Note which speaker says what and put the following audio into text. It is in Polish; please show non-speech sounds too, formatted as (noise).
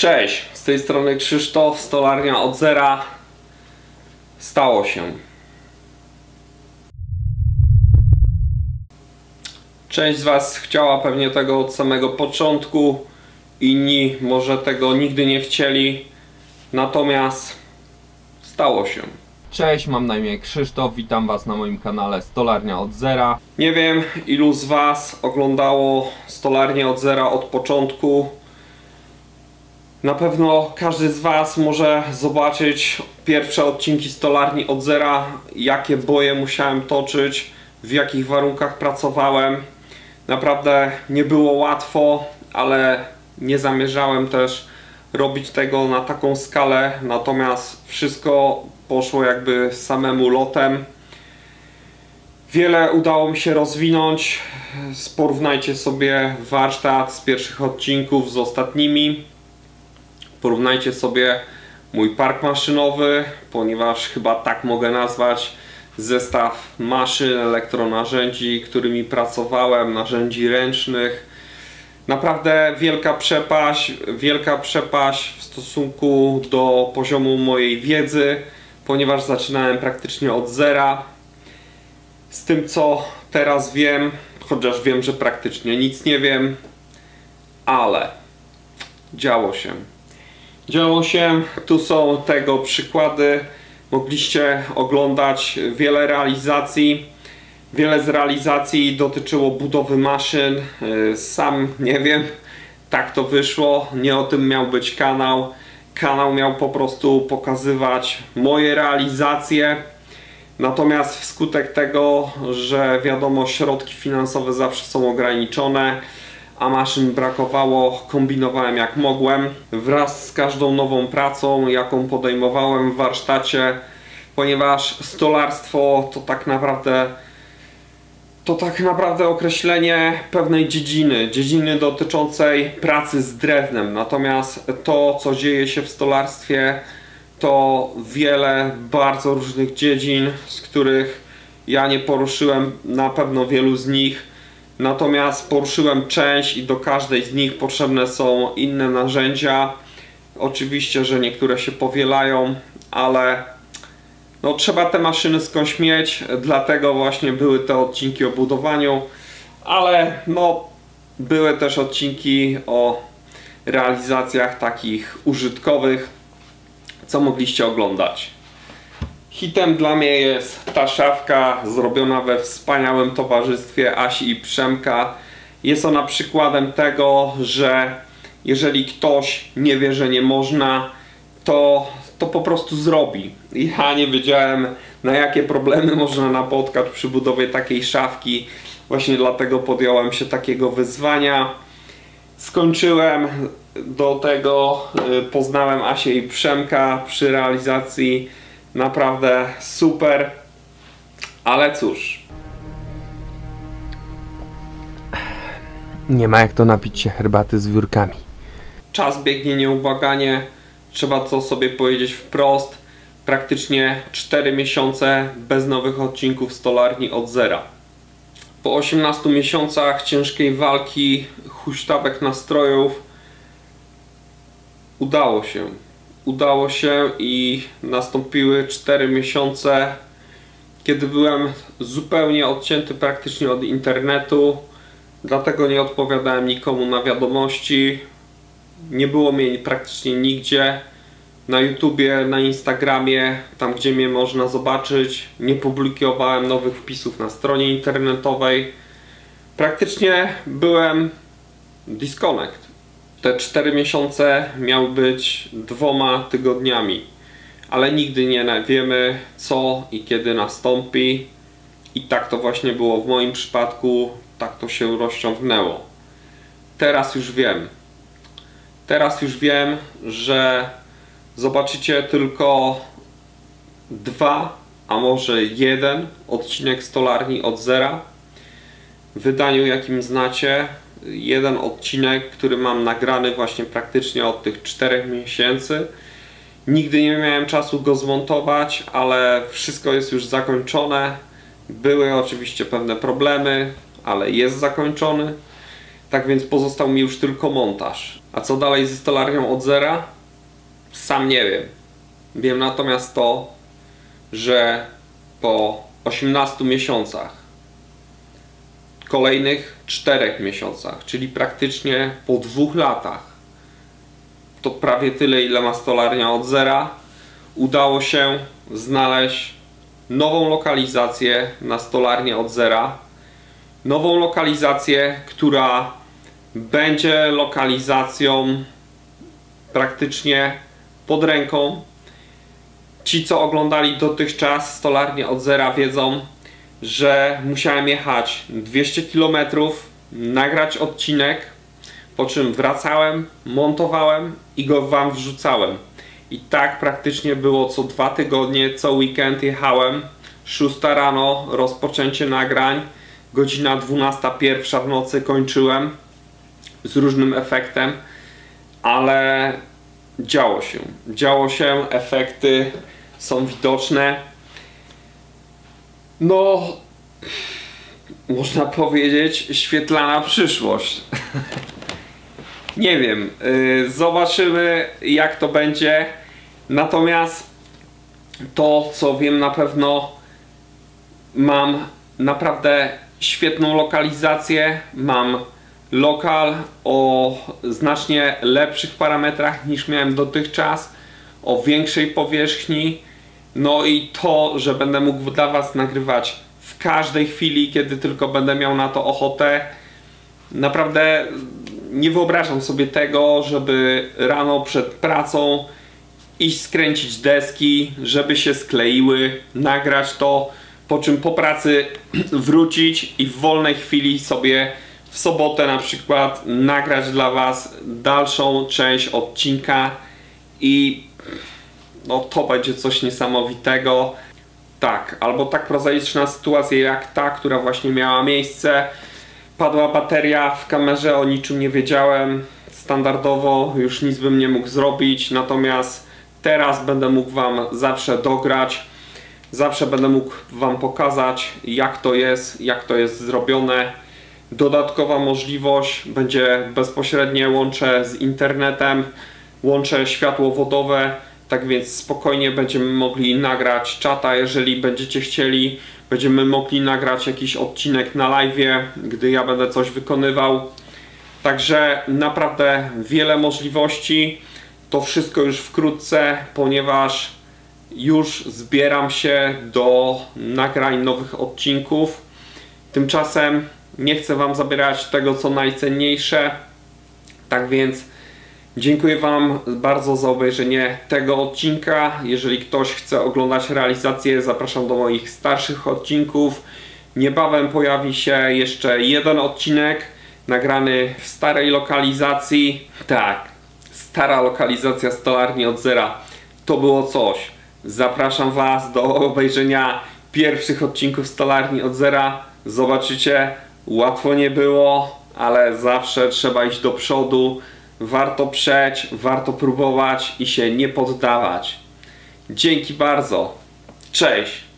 Speaker 1: Cześć, z tej strony Krzysztof, stolarnia od zera. Stało się. Część z Was chciała pewnie tego od samego początku, inni może tego nigdy nie chcieli, natomiast stało się. Cześć, mam na imię Krzysztof, witam Was na moim kanale Stolarnia od Zera. Nie wiem ilu z Was oglądało Stolarnię od Zera od początku. Na pewno każdy z Was może zobaczyć pierwsze odcinki Stolarni od Zera, jakie boje musiałem toczyć, w jakich warunkach pracowałem. Naprawdę nie było łatwo, ale nie zamierzałem też robić tego na taką skalę, natomiast wszystko poszło jakby samemu lotem. Wiele udało mi się rozwinąć. Porównajcie sobie warsztat z pierwszych odcinków z ostatnimi. Porównajcie sobie mój park maszynowy, ponieważ chyba tak mogę nazwać zestaw maszyn, elektronarzędzi, którymi pracowałem, narzędzi ręcznych. Naprawdę wielka przepaść, wielka przepaść w stosunku do poziomu mojej wiedzy, ponieważ zaczynałem praktycznie od zera. Z tym co teraz wiem, chociaż wiem, że praktycznie nic nie wiem, ale działo się. Działo się, tu są tego przykłady. Mogliście oglądać wiele realizacji. Wiele z realizacji dotyczyło budowy maszyn. Yy, Sam nie wiem, tak to wyszło. Nie o tym miał być kanał. Kanał miał po prostu pokazywać moje realizacje. Natomiast wskutek tego, że wiadomo, środki finansowe zawsze są ograniczone, a maszyn brakowało, kombinowałem jak mogłem. Wraz z każdą nową pracą, jaką podejmowałem w warsztacie, ponieważ stolarstwo to tak naprawdę to tak naprawdę określenie pewnej dziedziny, dziedziny dotyczącej pracy z drewnem. Natomiast to, co dzieje się w stolarstwie, to wiele bardzo różnych dziedzin, z których ja nie poruszyłem na pewno wielu z nich. Natomiast poruszyłem część i do każdej z nich potrzebne są inne narzędzia. Oczywiście, że niektóre się powielają, ale no, trzeba te maszyny skądś mieć, dlatego właśnie były te odcinki o budowaniu, ale no, były też odcinki o realizacjach takich użytkowych, co mogliście oglądać. Hitem dla mnie jest ta szafka zrobiona we wspaniałym towarzystwie Asi i Przemka. Jest ona przykładem tego, że jeżeli ktoś nie wie, że nie można, to, to po prostu zrobi. Ja nie wiedziałem na jakie problemy można napotkać przy budowie takiej szafki. Właśnie dlatego podjąłem się takiego wyzwania. Skończyłem do tego, y, poznałem Asię i Przemka przy realizacji naprawdę super. Ale cóż.
Speaker 2: Nie ma jak to napić się herbaty z wiórkami.
Speaker 1: Czas biegnie nieubłaganie. Trzeba to sobie powiedzieć wprost. Praktycznie 4 miesiące bez nowych odcinków stolarni od zera. Po 18 miesiącach ciężkiej walki, huśtawek nastrojów udało się. Udało się i nastąpiły 4 miesiące, kiedy byłem zupełnie odcięty praktycznie od internetu, dlatego nie odpowiadałem nikomu na wiadomości. Nie było mnie praktycznie nigdzie. Na YouTubie, na Instagramie, tam gdzie mnie można zobaczyć, nie publikowałem nowych wpisów na stronie internetowej. Praktycznie byłem disconnect. Te 4 miesiące miały być dwoma tygodniami, ale nigdy nie wiemy co i kiedy nastąpi. I tak to właśnie było w moim przypadku, tak to się rozciągnęło. Teraz już wiem. Teraz już wiem, że zobaczycie tylko dwa, a może jeden odcinek stolarni od zera w wydaniu jakim znacie jeden odcinek, który mam nagrany właśnie praktycznie od tych czterech miesięcy. Nigdy nie miałem czasu go zmontować, ale wszystko jest już zakończone. Były oczywiście pewne problemy, ale jest zakończony. Tak więc pozostał mi już tylko montaż. A co dalej ze stolarnią od zera? Sam nie wiem. Wiem natomiast to, że po 18 miesiącach, kolejnych 4 miesiącach, czyli praktycznie po dwóch latach, to prawie tyle, ile ma stolarnia od zera, udało się znaleźć nową lokalizację na stolarnię od zera. Nową lokalizację, która będzie lokalizacją praktycznie pod ręką. Ci, co oglądali dotychczas stolarnię od zera, wiedzą, że musiałem jechać 200 km, nagrać odcinek, po czym wracałem, montowałem i go Wam wrzucałem. I tak praktycznie było co dwa tygodnie, co weekend jechałem. 6 rano, rozpoczęcie nagrań, godzina 12.01 w nocy kończyłem z różnym efektem, ale działo się. Działo się, efekty są widoczne. No, można powiedzieć, świetlana przyszłość. (laughs) Nie wiem, yy, zobaczymy jak to będzie. Natomiast to, co wiem na pewno, mam naprawdę świetną lokalizację. Mam lokal o znacznie lepszych parametrach niż miałem dotychczas, o większej powierzchni. No i to, że będę mógł dla Was nagrywać w każdej chwili, kiedy tylko będę miał na to ochotę. Naprawdę nie wyobrażam sobie tego, żeby rano przed pracą iść skręcić deski, żeby się skleiły, nagrać to, po czym po pracy (clears throat) wrócić i w wolnej chwili sobie w sobotę na przykład nagrać dla Was dalszą część odcinka i no to będzie coś niesamowitego. Tak, albo tak prozaiczna sytuacja jak ta, która właśnie miała miejsce. Padła bateria w kamerze, o niczym nie wiedziałem. Standardowo już nic bym nie mógł zrobić, natomiast teraz będę mógł Wam zawsze dograć. Zawsze będę mógł Wam pokazać jak to jest, jak to jest zrobione. Dodatkowa możliwość będzie bezpośrednie łącze z internetem, łącze światłowodowe, tak więc spokojnie będziemy mogli nagrać czata, jeżeli będziecie chcieli. Będziemy mogli nagrać jakiś odcinek na live, gdy ja będę coś wykonywał. Także naprawdę wiele możliwości. To wszystko już wkrótce, ponieważ już zbieram się do nagrań nowych odcinków. Tymczasem nie chcę Wam zabierać tego, co najcenniejsze. Tak więc dziękuję Wam bardzo za obejrzenie tego odcinka. Jeżeli ktoś chce oglądać realizację, zapraszam do moich starszych odcinków. Niebawem pojawi się jeszcze jeden odcinek nagrany w starej lokalizacji. Tak, stara lokalizacja stolarni od zera. To było coś. Zapraszam Was do obejrzenia pierwszych odcinków stolarni od zera. Zobaczycie, łatwo nie było, ale zawsze trzeba iść do przodu. Warto przeć, warto próbować i się nie poddawać. Dzięki bardzo. Cześć.